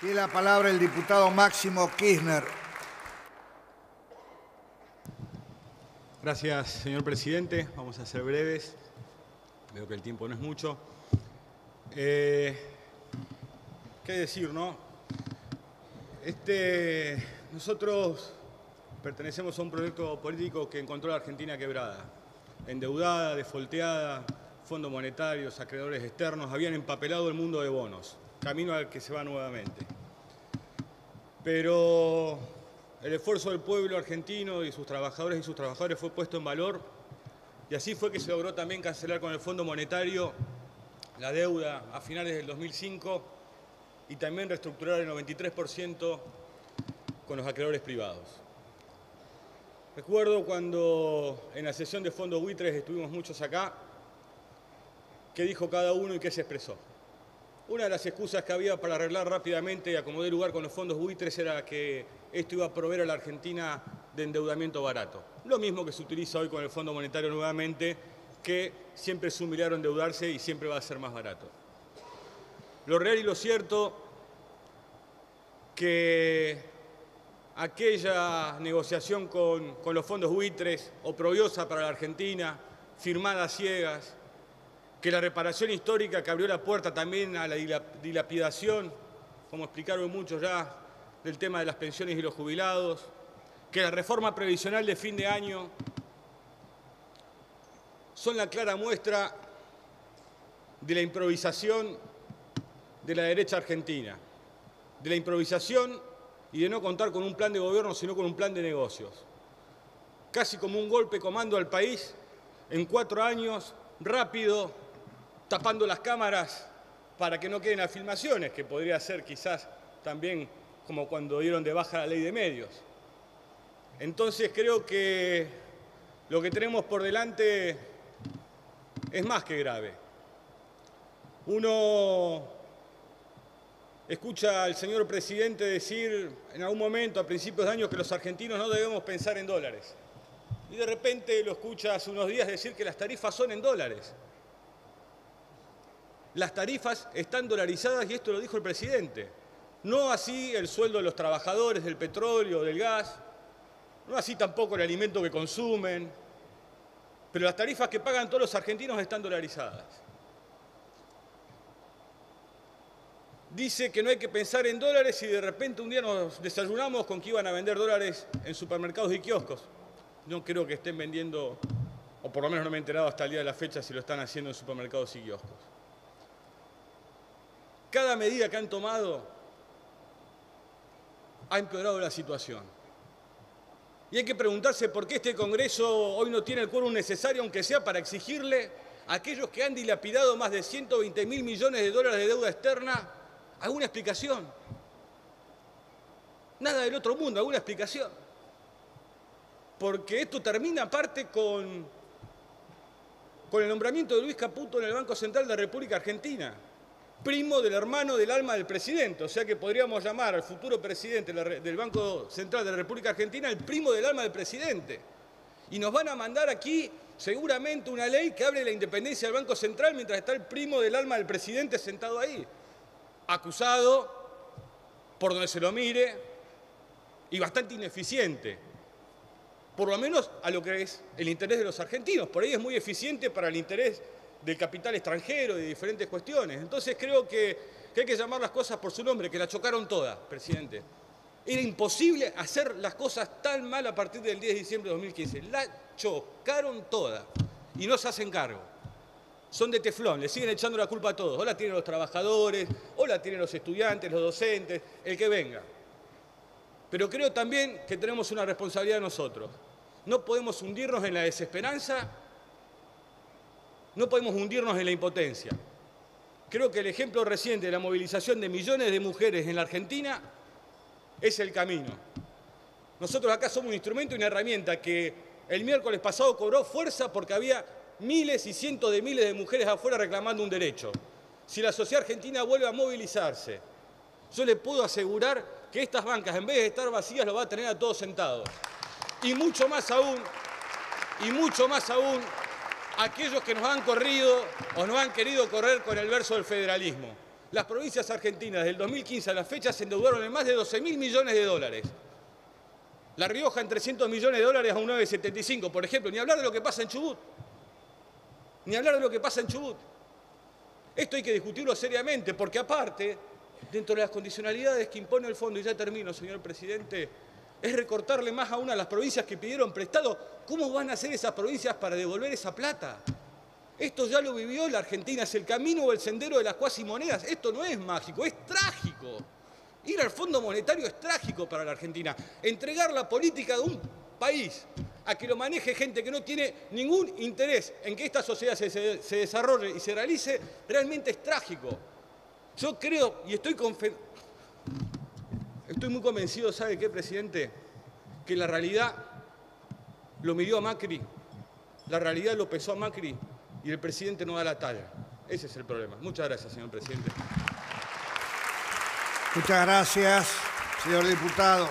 Tiene la palabra el diputado Máximo Kirchner. Gracias, señor presidente. Vamos a ser breves. Veo que el tiempo no es mucho. Eh, ¿Qué decir, no? Este, nosotros pertenecemos a un proyecto político que encontró a la Argentina quebrada, endeudada, desfolteada, fondos monetarios, acreedores externos, habían empapelado el mundo de bonos, camino al que se va nuevamente. Pero el esfuerzo del pueblo argentino y sus trabajadores y sus trabajadores fue puesto en valor y así fue que se logró también cancelar con el Fondo Monetario la deuda a finales del 2005 y también reestructurar el 93% con los acreedores privados. Recuerdo cuando en la sesión de fondos buitres estuvimos muchos acá, qué dijo cada uno y qué se expresó. Una de las excusas que había para arreglar rápidamente y acomodar lugar con los fondos buitres era que esto iba a proveer a la Argentina de endeudamiento barato. Lo mismo que se utiliza hoy con el Fondo Monetario nuevamente, que siempre es un endeudarse y siempre va a ser más barato. Lo real y lo cierto que aquella negociación con, con los fondos buitres, oprobiosa para la Argentina, firmada a ciegas, que la reparación histórica que abrió la puerta también a la dilapidación, como explicaron muchos ya, del tema de las pensiones y los jubilados, que la reforma previsional de fin de año son la clara muestra de la improvisación de la derecha argentina, de la improvisación y de no contar con un plan de gobierno, sino con un plan de negocios. Casi como un golpe comando al país en cuatro años, rápido, tapando las cámaras para que no queden las filmaciones, que podría ser quizás también como cuando dieron de baja la ley de medios. Entonces creo que lo que tenemos por delante es más que grave. Uno escucha al señor presidente decir en algún momento, a principios de año, que los argentinos no debemos pensar en dólares. Y de repente lo escucha hace unos días decir que las tarifas son en dólares. Las tarifas están dolarizadas y esto lo dijo el presidente. No así el sueldo de los trabajadores del petróleo, del gas, no así tampoco el alimento que consumen, pero las tarifas que pagan todos los argentinos están dolarizadas. Dice que no hay que pensar en dólares y de repente un día nos desayunamos con que iban a vender dólares en supermercados y kioscos. No creo que estén vendiendo, o por lo menos no me he enterado hasta el día de la fecha si lo están haciendo en supermercados y kioscos. Cada medida que han tomado ha empeorado la situación. Y hay que preguntarse por qué este Congreso hoy no tiene el quórum necesario, aunque sea para exigirle a aquellos que han dilapidado más de 120 mil millones de dólares de deuda externa alguna explicación. Nada del otro mundo, alguna explicación. Porque esto termina aparte con, con el nombramiento de Luis Caputo en el Banco Central de la República Argentina primo del hermano del alma del presidente, o sea que podríamos llamar al futuro presidente del Banco Central de la República Argentina el primo del alma del presidente. Y nos van a mandar aquí seguramente una ley que hable la independencia del Banco Central mientras está el primo del alma del presidente sentado ahí, acusado por donde se lo mire y bastante ineficiente, por lo menos a lo que es el interés de los argentinos. Por ahí es muy eficiente para el interés del capital extranjero y de diferentes cuestiones. Entonces creo que, hay que llamar las cosas por su nombre, que la chocaron todas, presidente. Era imposible hacer las cosas tan mal a partir del 10 de diciembre de 2015. La chocaron todas y no se hacen cargo. Son de teflón, le siguen echando la culpa a todos. O la tienen los trabajadores, o la tienen los estudiantes, los docentes, el que venga. Pero creo también que tenemos una responsabilidad nosotros. No podemos hundirnos en la desesperanza no podemos hundirnos en la impotencia. Creo que el ejemplo reciente de la movilización de millones de mujeres en la Argentina es el camino. Nosotros acá somos un instrumento y una herramienta que el miércoles pasado cobró fuerza porque había miles y cientos de miles de mujeres afuera reclamando un derecho. Si la sociedad argentina vuelve a movilizarse, yo le puedo asegurar que estas bancas, en vez de estar vacías, lo va a tener a todos sentados. Y mucho más aún, y mucho más aún, aquellos que nos han corrido o nos han querido correr con el verso del federalismo. Las provincias argentinas del 2015 a la fecha se endeudaron en más de 12 mil millones de dólares. La Rioja en 300 millones de dólares a un 9,75, por ejemplo. Ni hablar de lo que pasa en Chubut. Ni hablar de lo que pasa en Chubut. Esto hay que discutirlo seriamente, porque aparte, dentro de las condicionalidades que impone el fondo, y ya termino, señor presidente, es recortarle más a las provincias que pidieron prestado. ¿Cómo van a hacer esas provincias para devolver esa plata? Esto ya lo vivió la Argentina, es el camino o el sendero de las cuasimonedas. Esto no es mágico, es trágico. Ir al Fondo Monetario es trágico para la Argentina. Entregar la política de un país a que lo maneje gente que no tiene ningún interés en que esta sociedad se, desarrolle y se realice, realmente es trágico. Yo creo y estoy, confe- estoy muy convencido, ¿sabe qué, presidente? Que la realidad lo midió a Macri, la realidad lo pesó a Macri y el presidente no da la talla. Ese es el problema. Muchas gracias, señor presidente. Muchas gracias, señor diputado.